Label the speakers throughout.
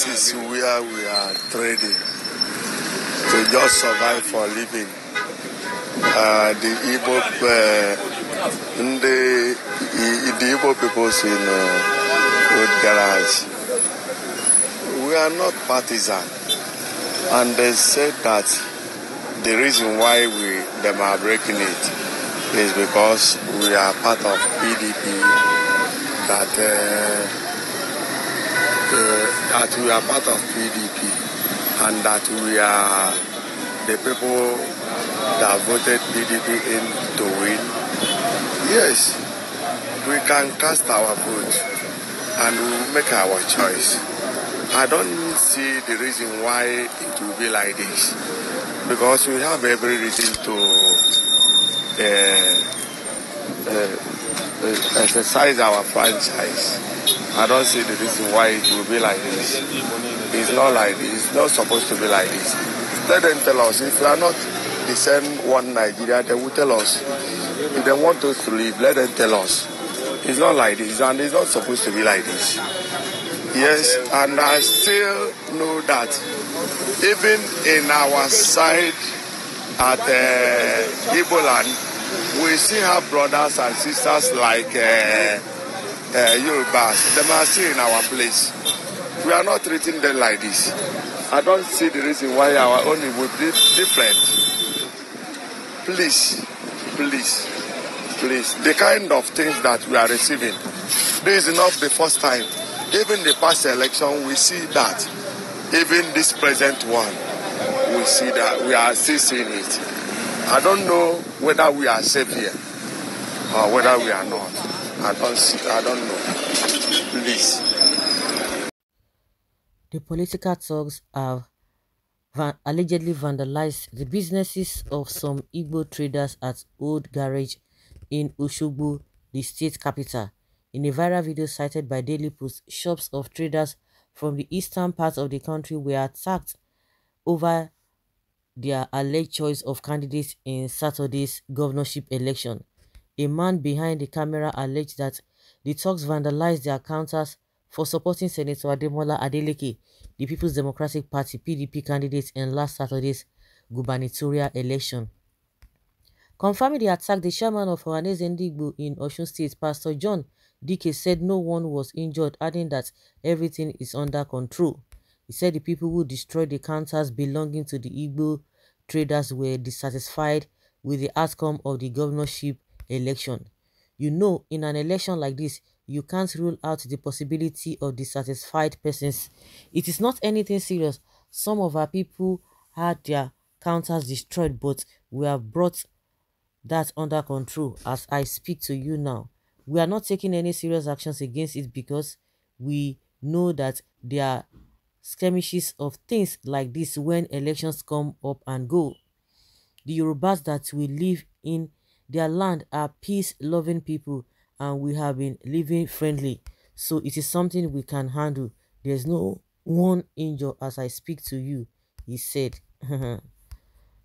Speaker 1: This is where we are trading to just survive for living. Uh, the Igbo, uh, the, the Igbo peoples in uh, Old Garage. We are not partisan. And they said that the reason why we them are breaking it is because we are part of PDP that uh, uh, that we are part of PDP and that we are the people that voted PDP in to win. Yes, we can cast our vote and we make our choice. I don't see the reason why it will be like this because we have every reason to uh, uh, exercise our franchise. I don't see the reason why it will be like this. It's not like this. It's not supposed to be like this. Let them tell us. If we are not the same one Nigeria, they will tell us. If they want us to leave, let them tell us. It's not like this, and it's not supposed to be like this. Yes, and I still know that even in our side at uh, Igbo land, we still have brothers and sisters like uh, uh, Yorubas. They are still in our place. We are not treating them like this. I don't see the reason why our own would be different. Please, please, please. The kind of things that we are receiving, this is not the first time. Even the past election, we see that. Even this present one, we see that we are still seeing it. I don't know whether we are safe here or whether we are not. I don't. I don't know. Please.
Speaker 2: The political thugs have van allegedly vandalized the businesses of some Igbo traders at Old Garage in Oshogbo, the state capital. In a viral video cited by Daily Post, shops of traders from the eastern part of the country were attacked over their alleged choice of candidates in Saturday's governorship election. A man behind the camera alleged that the thugs vandalized their counters for supporting Senator Ademola Adeleke, the People's Democratic Party PDP candidate in last Saturday's gubernatorial election. Confirming the attack, the chairman of Ohaneze Ndigbo in Osun State, Pastor John Dike, said no one was injured, adding that everything is under control. He said the people who destroyed the counters belonging to the Igbo traders were dissatisfied with the outcome of the governorship election. You know, in an election like this, you can't rule out the possibility of dissatisfied persons. It is not anything serious. Some of our people had their counters destroyed, but we have brought that under control as I speak to you now. We are not taking any serious actions against it because we know that there are skirmishes of things like this when elections come up and go. The Yorubas that we live in their land are peace-loving people and we have been living friendly. So it is something we can handle. There's no one injured as I speak to you, he said.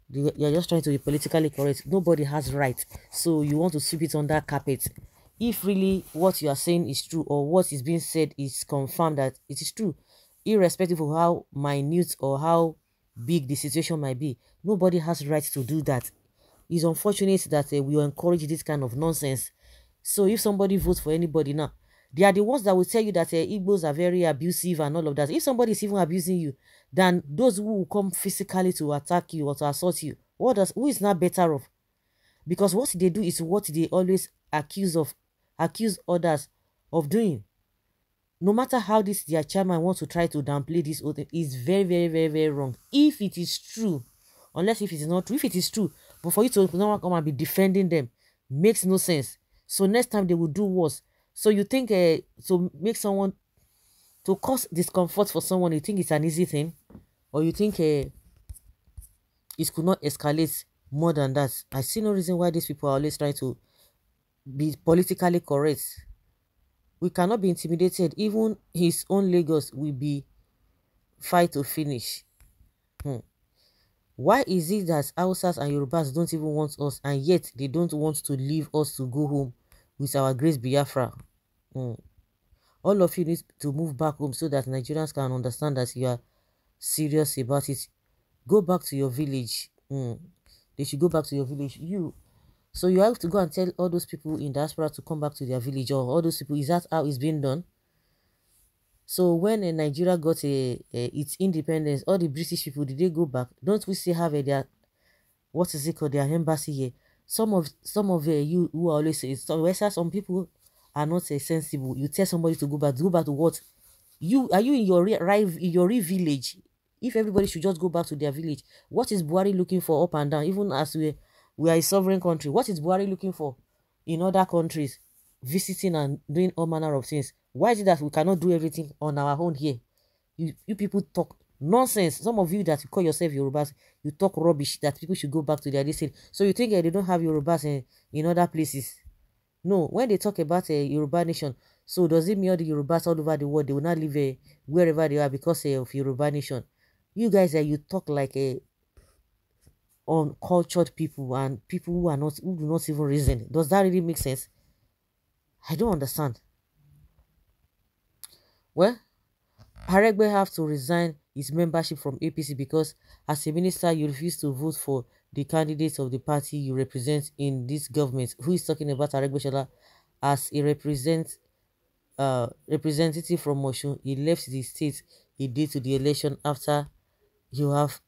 Speaker 2: You're just trying to be politically correct. Nobody has right. So you want to sweep it under carpet. If really what you are saying is true or what is being said is confirmed that it is true, irrespective of how minute or how big the situation might be, nobody has right to do that. It's unfortunate that uh, we encourage this kind of nonsense. So if somebody votes for anybody now, they are the ones that will tell you that uh, Igbos are very abusive and all of that. If somebody is even abusing you, than those who will come physically to attack you or to assault you, what does who is not better off? Because what they do is what they always accuse of accuse others of doing. No matter how this their chairman wants to try to downplay this is very, very, very, very wrong. If it is true, unless if it is not true, if it is true, but for you to come and be defending them makes no sense. So next time they will do worse. So you think uh, to make someone to cause discomfort for someone, you think it's an easy thing, or you think uh, it could not escalate more than that. I see no reason why these people are always trying to be politically correct. We cannot be intimidated. Even his own Lagos will be fight to finish. Hmm. Why is it that Hausas and Yorubas don't even want us and yet they don't want to leave us to go home with our Grace Biafra? Hmm. all of you need to move back home so that Nigerians can understand that you are serious about it. Go back to your village. Mm. They should go back to your village. You so you have to go and tell all those people in diaspora to come back to their village or all those people. Is that how it's being done? So when uh, Nigeria got a, its independence, all the British people did they go back? Don't we still have a, their what is it called their embassy here? Some of some of uh, you who are always saying some some people are not uh, sensible. You tell somebody to go back, to go back to what? You are you in your right in your village? If everybody should just go back to their village, what is Buhari looking for up and down? Even as we we are a sovereign country. What is Buhari looking for in other countries? Visiting and doing all manner of things. Why is it that we cannot do everything on our own here? You, you people talk nonsense. Some of you that you call yourself Yorubas, you talk rubbish that people should go back to their listing. So you think uh, they don't have Yorubas in, in other places? No, when they talk about a uh, Yoruba nation, so does it mean all the Yorubas all over the world, they will not live uh, wherever they are because uh, of Yoruba nation? You guys, uh, you talk like a uncultured people and people who are not who do not even reason. Does that really make sense? I don't understand. Well, Aregbe have to resign his membership from APC because as a minister you refuse to vote for the candidates of the party you represent in this government. Who is talking about Aregbesola as a represent uh representative from Osun? He left the state he did to the election after you have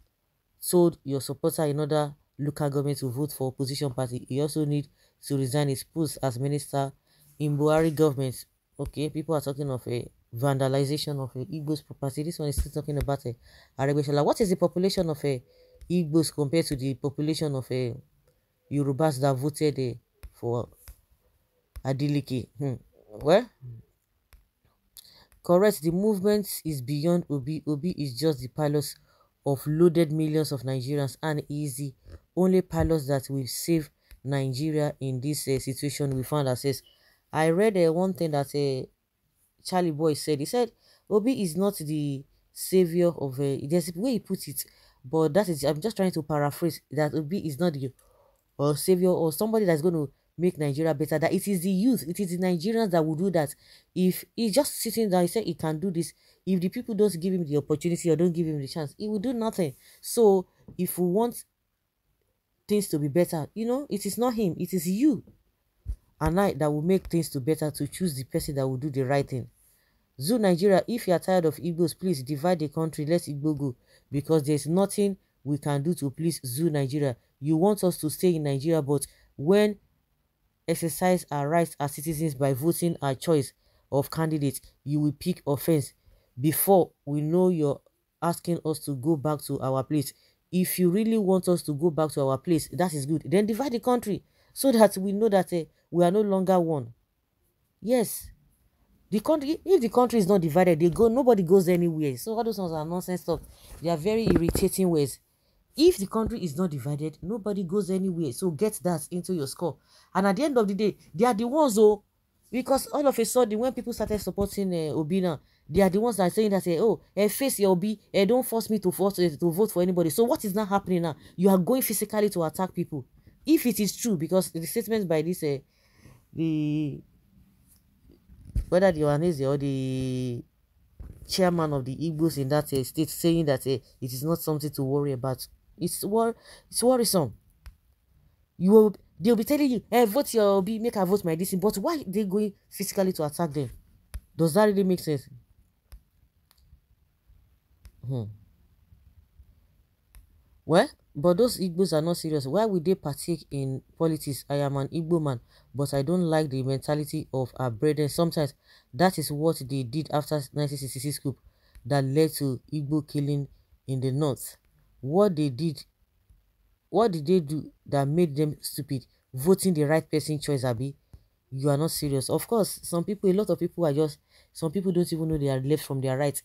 Speaker 2: told your supporter in other local government to vote for opposition party. He also need to resign his post as minister in Buhari government. Okay, people are talking of a vandalization of a Igbo's property. This one is still talking about a Aregbesola. What is the population of a Igbos compared to the population of a Yorubas that voted uh, for Adiliki? Hmm. Well, correct. The movement is beyond Obi. Obi is just the pilot of loaded millions of Nigerians and easy only pilots that will save Nigeria in this uh, situation we found ourselves. I read uh, one thing that uh, Charlie Boy said. He said Obi is not the savior of uh, there's a way he put it, but that is I'm just trying to paraphrase that Obi is not the or savior or somebody that's going to make Nigeria better. That it is the youth, it is the Nigerians that will do that. If he's just sitting there, he said he can do this. If the people don't give him the opportunity or don't give him the chance, he will do nothing. So if we want things to be better, you know, it is not him, it is you and I that will make things to better to choose the person that will do the right thing. Zoo Nigeria, if you are tired of Igbos, please divide the country, let Igbo go. Because there's nothing we can do to please Zoo Nigeria. You want us to stay in Nigeria, but when exercise our rights as citizens by voting our choice of candidates, you will pick offense before we know you're asking us to go back to our place. If you really want us to go back to our place, that is good. Then divide the country so that we know that uh, we are no longer one. Yes. The country, if the country is not divided, they go, nobody goes anywhere. So all those ones are nonsense stuff. They are very irritating ways if the country is not divided nobody goes anywhere so get that into your score and at the end of the day they are the ones oh because all of a sudden when people started supporting uh, obi now they are the ones that are saying that say oh eh, face your obi eh, don't force me to vote to vote for anybody so what is now happening now you are going physically to attack people if it is true because the statement by this uh, the whether the Ohanese or the chairman of the Igbos in that uh, state saying that uh, it is not something to worry about it's wor it's worrisome. You will they'll be telling you, hey, vote your B, make a vote my this, but why they going physically to attack them? Does that really make sense? Hmm. Well, but those Igbos are not serious. Why would they partake in politics? I am an Igbo man, but I don't like the mentality of our brethren. Sometimes that is what they did after 1966 coup that led to Igbo killing in the north what they did what did they do that made them stupid voting the right person choice abi you are not serious of course some people a lot of people are just some people don't even know they are left from their right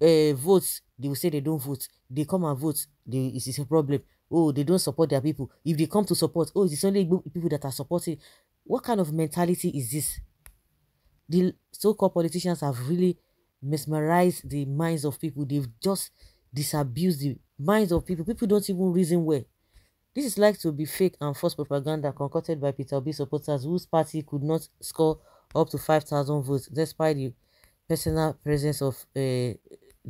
Speaker 2: uh, votes they will say they don't vote. They come and vote they it is a problem. Oh they don't support their people. If they come to support oh it's only people that are supporting. What kind of mentality is this? The so-called politicians have really mesmerized the minds of people. They've just disabused the minds of people. People don't even reason well. This is like to be fake and false propaganda concocted by Peter supporters whose party could not score up to 5,000 votes despite the personal presence of uh,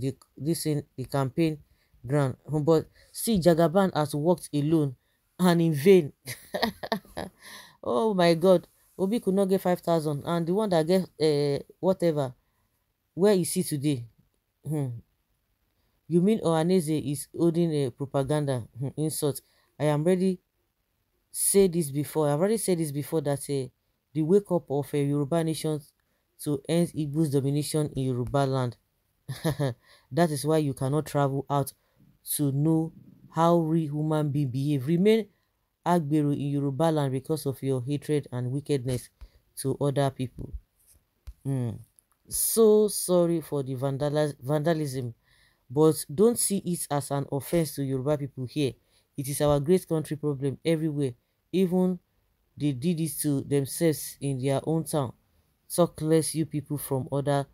Speaker 2: the this in the campaign ground. But see, Jagaban has worked alone and in vain. oh my God, Obi could not get five thousand, and the one that get uh, whatever, where is he today? Hmm. You mean Ohaneze is holding a propaganda hmm, insult? I am ready. Say this before. I've already said this before that uh, the wake up of a Yoruba nation to end Igbo's domination in Yoruba land. that is why you cannot travel out to know how real human being behave. Remain Agbero in Yoruba land because of your hatred and wickedness to other people. Mm. So sorry for the vandalism, but don't see it as an offense to Yoruba people here. It is our great country problem everywhere. Even they did it to themselves in their own town. Talk less you people from other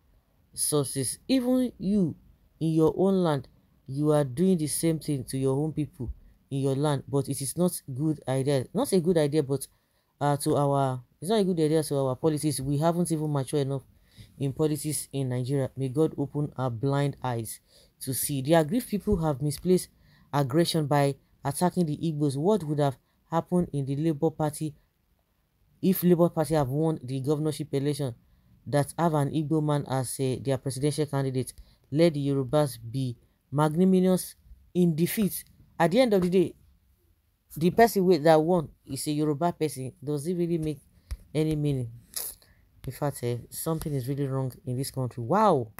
Speaker 2: sources. Even you in your own land, you are doing the same thing to your own people in your land, but it is not good idea. Not a good idea, but uh, to our it's not a good idea to our policies. We haven't even matured enough in policies in Nigeria. May God open our blind eyes to see. The aggrieved people have misplaced aggression by attacking the Igbos. What would have happened in the Labour Party if Labour Party have won the governorship election that have an Igbo man as uh, their presidential candidate? Let the Yorubas be magnanimous in defeat. At the end of the day, the person with that won is a Yoruba person. Does it really make any meaning? In fact, uh, something is really wrong in this country. Wow!